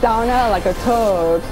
down there like a toad.